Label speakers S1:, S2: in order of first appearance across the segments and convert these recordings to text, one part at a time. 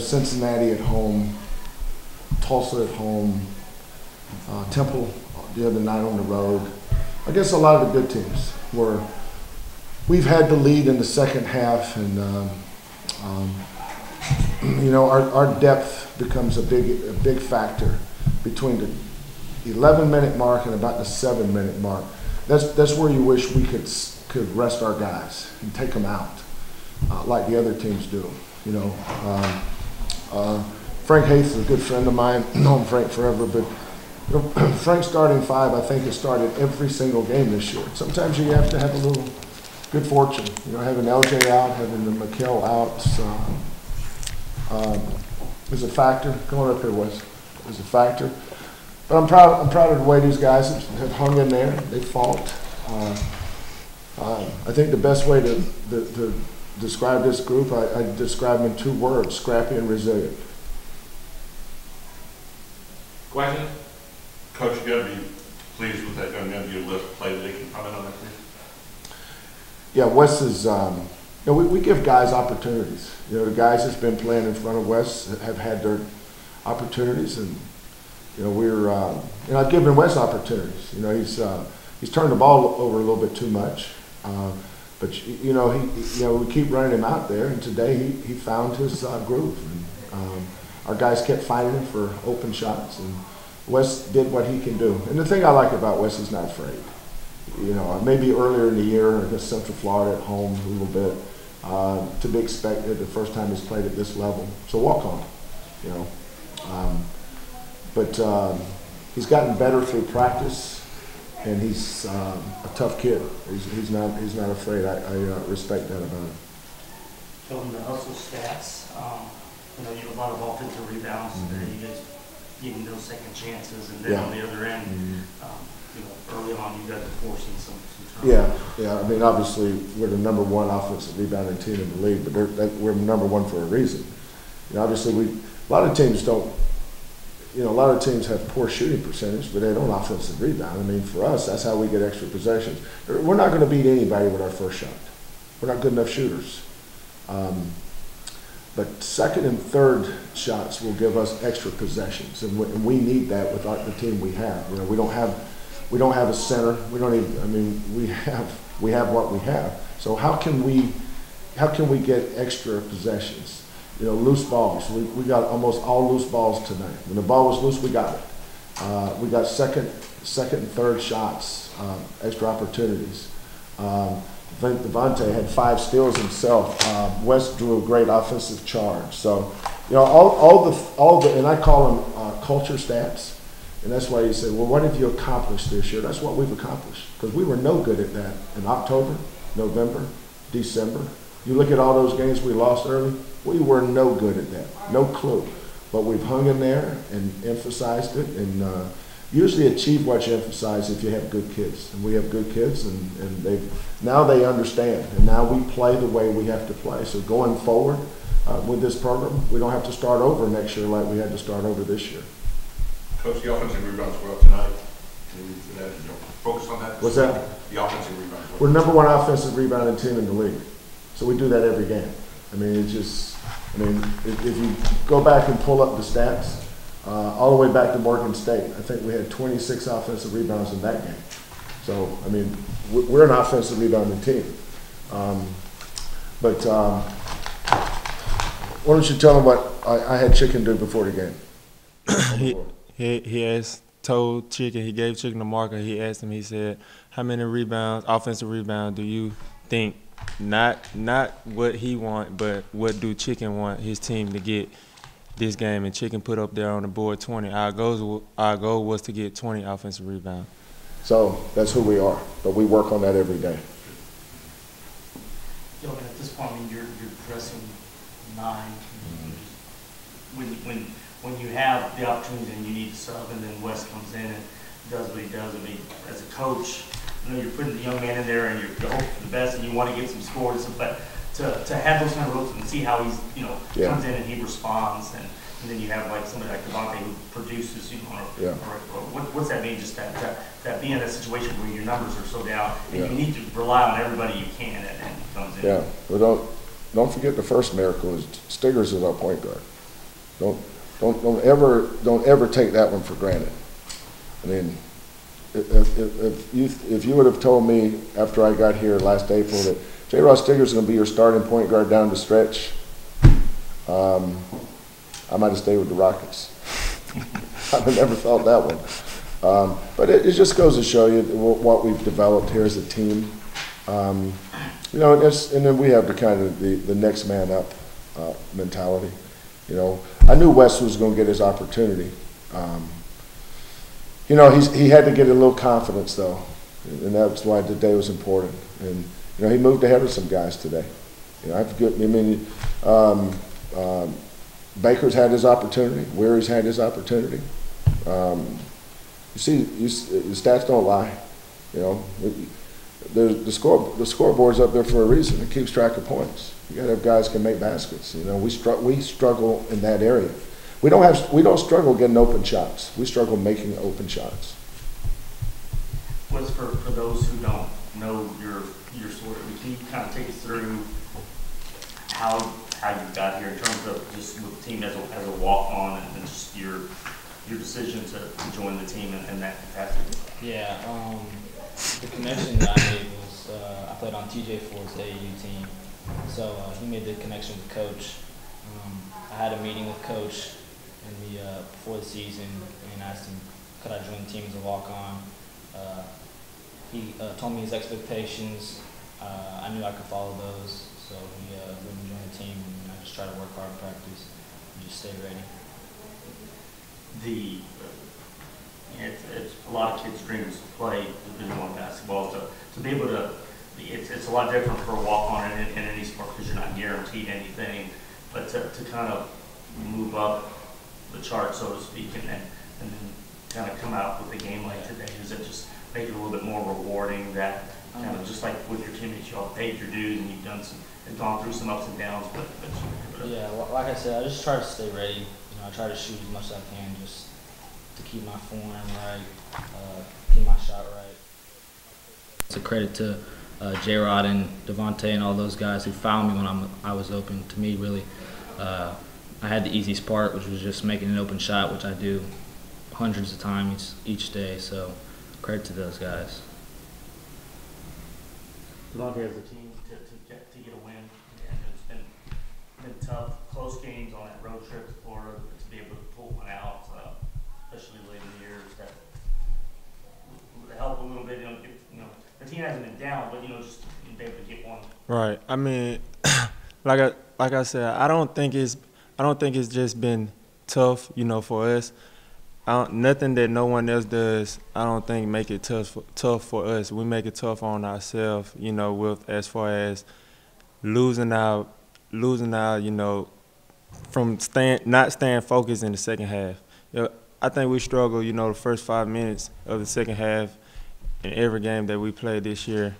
S1: Cincinnati at home, Tulsa at home, uh, Temple the other night on the road. I guess a lot of the good teams were. we've had the lead in the second half and, um, um, you know, our, our depth becomes a big, a big factor between the 11 minute mark and about the seven minute mark. That's, that's where you wish we could, could rest our guys and take them out, uh, like the other teams do, you know. Um, uh, Frank Haith is a good friend of mine, known Frank forever, but you know, Frank starting five, I think, has started every single game this year. Sometimes you have to have a little good fortune, you know, having LJ out, having the McKell out, so, um, is a factor. Come on up here, Wes. Is a factor. But I'm proud. I'm proud of the way these guys have, have hung in there. They fought. Uh, uh, I think the best way to, to, to describe this group, I, I describe them in two words: scrappy and resilient.
S2: Question?
S3: Coach, you gotta be pleased with that young man, your list play, they can comment on that, please?
S1: Yeah, Wes is. Um, you know, we, we give guys opportunities. You know, the guys that's been playing in front of Wes have had their opportunities, and you know we're. Um, you know, I've given Wes opportunities. You know, he's uh, he's turned the ball over a little bit too much, uh, but you know he, you know we keep running him out there, and today he, he found his uh, groove. And, um, our guys kept fighting him for open shots, and Wes did what he can do. And the thing I like about Wes, he's not afraid you know, maybe earlier in the year against Central Florida at home a little bit, uh, to be expected the first time he's played at this level. So walk on, you know. Um, but um, he's gotten better through practice, and he's um, a tough kid. He's, he's not he's not afraid. I, I uh, respect that about him.
S4: Showing the hustle stats, um, you know, you have a lot of offensive rebounds,
S1: Mhm.
S4: and you guys getting those second chances, and then
S1: Yeah.
S4: on the other end, um, you know, early on, you guys are forcing some, some
S1: Yeah, yeah. I mean, obviously, we're the number one offensive rebounding team in the league, but that, we're number one for a reason. You know, obviously, we a lot of teams don't. You know, a lot of teams have poor shooting percentage, but they don't offensive rebound. I mean, for us, that's how we get extra possessions. We're not going to beat anybody with our first shot. We're not good enough shooters. Um, but second and third shots will give us extra possessions, and we, and we need that with our, the team we have. You know, we don't have we don't have a center. We don't even. I mean, we have we have what we have. So how can we how can we get extra possessions? You know, loose balls. We, we got almost all loose balls tonight. When the ball was loose, we got it. Uh, we got second second and third shots, um, extra opportunities. Um, I think Devontae had five steals himself. Uh, Wes drew a great offensive charge. So, you know, all, all the all the and I call them uh, culture stats. And that's why you say, well, what have you accomplished this year? That's what we've accomplished. Because we were no good at that in October, November, December. You look at all those games we lost early, we were no good at that. No clue. But we've hung in there and emphasized it and uh, usually achieve what you emphasize if you have good kids. And we have good kids and, and they now they understand. And now we play the way we have to play. So going forward uh, with this program, we don't have to start over next year like we had to start over this year.
S3: Coach, the offensive rebounds were up tonight. Can you, can you focus on that?
S1: What's that?
S3: The offensive rebounds. were
S1: We're number one offensive rebounding team in the league. So we do that every game. I mean, it's just, I mean, if, if you go back and pull up the stats, uh, all the way back to Morgan State, I think we had 26 offensive rebounds in that game. So, I mean, we- we're an offensive rebounding team. Um, but um, why don't you tell them what I, I had Chicken do before the game?
S5: he, he he asked told Chicken he gave Chicken the marker. He asked him. He said, "How many rebounds, offensive rebound, do you think? Not not what he want, but what do Chicken want his team to get this game?" And Chicken put up there on the board twenty. Our goals our goal was to get twenty offensive rebounds.
S1: So that's who we are. But we work on that every day.
S4: You know, at this point, I mean, you're, you're pressing nine. When, when, when you have the opportunity and you need to sub, and then Wes comes in and does what he does, I mean, as a coach, I know you're putting the young man in there and you're you're hoping for the best and you want to get some scores, but to, to have those kind of ropes and see how he's, you know,
S1: Yeah.
S4: comes in and he responds, and, and then you have like somebody like Devontae who produces, you know,
S1: Yeah.
S4: or, or what, what's that mean, just that, that, that being in a situation where your numbers are so down, and
S1: Yeah.
S4: you need to rely on everybody you can, and, and he comes in.
S1: Yeah, Well, don't, don't forget the first miracle is Stiggers is our point guard. Don't, don't, don't ever, don't ever take that one for granted. I mean, if, if, if you, if you would have told me after I got here last April that J. Rod Stigger's gonna be your starting point guard down the stretch, um, I might have stayed with the Rockets. Have never thought that one. Um, but it, it just goes to show you what we've developed here as a team. Um, you know, and, and then we have the kind of the, the next man up uh, mentality. You know, I knew Wes was going to get his opportunity. Um, you know, he's, he had to get a little confidence though, and that's why today was important. And you know, he moved ahead of some guys today. You know, good. I mean, um, um, Baker's had his opportunity. Weary's had his opportunity. Um, you see, you, the stats don't lie. You know, the, the score the scoreboard's up there for a reason. It keeps track of points. You got to have guys can make baskets. You know, we str- we struggle in that area. We don't have we don't struggle getting open shots. We struggle making open shots.
S4: What's for, for those who don't know your, your sort of, can you kind of take us through how, how you got here in terms of just with the team as a, as a walk-on and and just your, your decision to, to join the team in, in that capacity?
S2: Yeah, um, the connection that I made was uh, I played on TJ Ford's AAU team, so uh, he made the connection with coach. Um, I had a meeting with coach in the uh, before the season and asked him could I join the team as a walk on. Uh, he uh, told me his expectations. Uh, I knew I could follow those, so he uh, let me join the team, and I just try to work hard in practice and just stay ready.
S4: The, it's, it's a lot of kids' dreams to play Division One basketball, so to be able to, it's, it's a lot different for a walk-on in, in any sport because you're not guaranteed anything, but to, to kind of move up the chart, so to speak, and then, and then kind of come out with a game like today, does it just make it a little bit more rewarding that kind of just like with your teammates, you all paid your dues and you've done some, and gone through some ups and downs, but, but
S2: Yeah, li- like I said, I just try to stay ready. You know, I try to shoot as much as I can just to keep my form right, uh, keep my shot right. It's a credit to uh, J. Rod and Devontae and all those guys who found me when I'm, I was open. To me, really, uh, I had the easiest part, which was just making an open shot, which I do hundreds of times each, each day. So, credit to those guys.
S4: Devontae as a team to, to get, to get a win, and it's been, been tough, close games on that road trip to Florida, but to be able to pull one out, uh, especially late in the year, that would help a little bit, you know, you know, the team hasn't been down, but, you know, just be able to get one.
S5: Right. I mean, like I like I said, I don't think it's I don't think it's just been tough, you know, for us. Nothing that no one else does, I don't think make it tough for, tough for us. We make it tough on ourselves, you know, with as far as losing our losing our, you know, from staying not staying focused in the second half. You know, I think we struggle, you know, the first five minutes of the second half in every game that we played this year.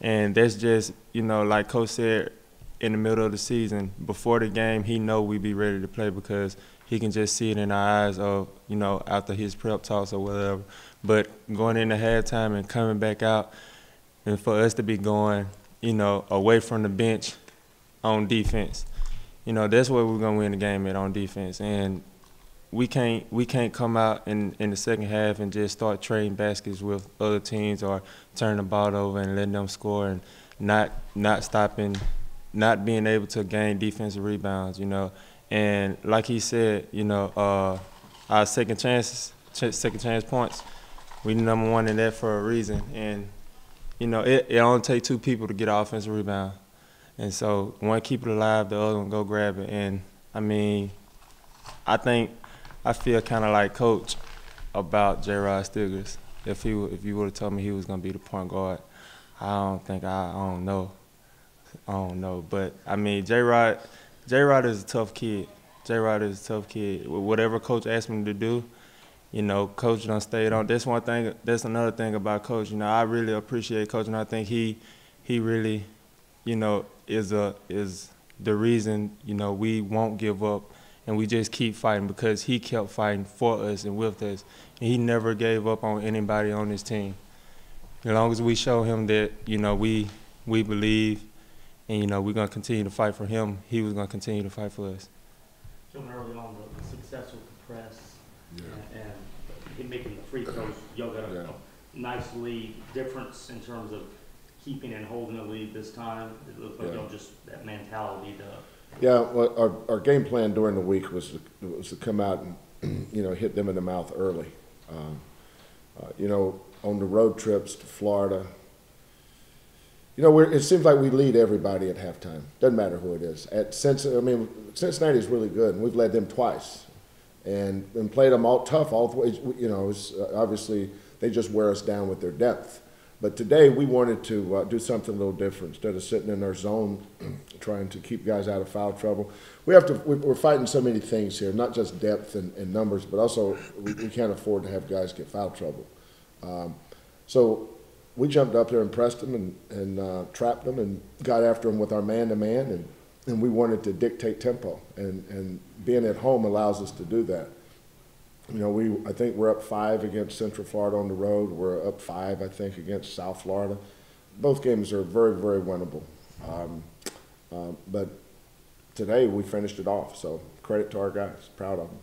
S5: And that's just, you know, like Coach said, in the middle of the season, before the game, he know we be ready to play because he can just see it in our eyes of, you know, after his prep talks or whatever. But going into halftime and coming back out, and for us to be going, you know, away from the bench on defense, you know, that's where we're gonna win the game at on defense. And we can't we can't come out in, in the second half and just start trading baskets with other teams or turn the ball over and letting them score and not not stopping, not being able to gain defensive rebounds, you know. And like he said, you know, uh, our second chances, ch- second chance points, we number one in that for a reason. And you know, it, it only takes two people to get an offensive rebound, and so one keep it alive, the other one go grab it. And I mean, I think I feel kind of like coach about J. Rod Stiggers. If he if you would have told me he was gonna be the point guard, I don't think I, I don't know, I don't know. But I mean, J. Rod, J. Rod is a tough kid. J. Rod is a tough kid. Whatever coach asked me to do, you know, coach done stayed on. That's one thing. That's another thing about coach. You know, I really appreciate coach, and I think he he really, you know, is a is the reason you know we won't give up and we just keep fighting because he kept fighting for us and with us. And he never gave up on anybody on his team. As long as we show him that, you know, we we believe and you know, we're gonna continue to fight for him, he was gonna continue to fight for us.
S4: Showing early on the success with the press
S1: Yeah.
S4: and, and him making the free throws, y'all got a, a nice lead difference in terms of keeping and holding the lead this time. It looks like
S1: Yeah.
S4: y'all just, that mentality to,
S1: Yeah, well, our, our game plan during the week was, to- was to come out and, you know, hit them in the mouth early. Um, uh, You know, on the road trips to Florida, you know, it seems like we lead everybody at halftime. Doesn't matter who it is. At Cincinnati, I mean, Cincinnati's really good, and we've led them twice. And, and played them all tough all the way, you know, it's, uh, obviously, they just wear us down with their depth. But today, we wanted to uh, do something a little different. Instead of sitting in our zone, trying to keep guys out of foul trouble, we have to, we- we're fighting so many things here, not just depth and, and numbers, but also we, we can't afford to have guys get foul trouble. Um, So we jumped up there and pressed them and, and uh, trapped them and got after them with our man-to-man, and, and we wanted to dictate tempo. And, and being at home allows us to do that. You know, we, I think we're up five against Central Florida on the road. We're up five, I think, against South Florida. Both games are very, very winnable. Um, uh, but today, we finished it off, so credit to our guys. Proud of them.